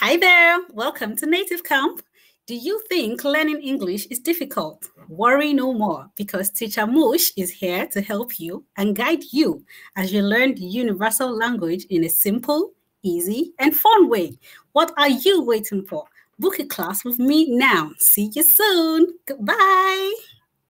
Hi there, welcome to Native Camp. Do you think learning English is difficult? Worry no more because Teacher Mush is here to help you and guide you as you learn the universal language in a simple, easy, and fun way. What are you waiting for? Book a class with me now. See you soon. Goodbye.